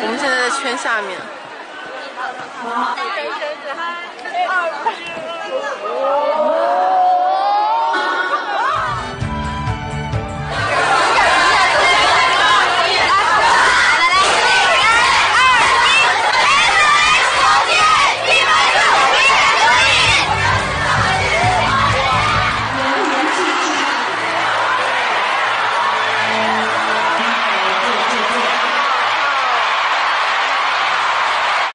我们现在在圈下面。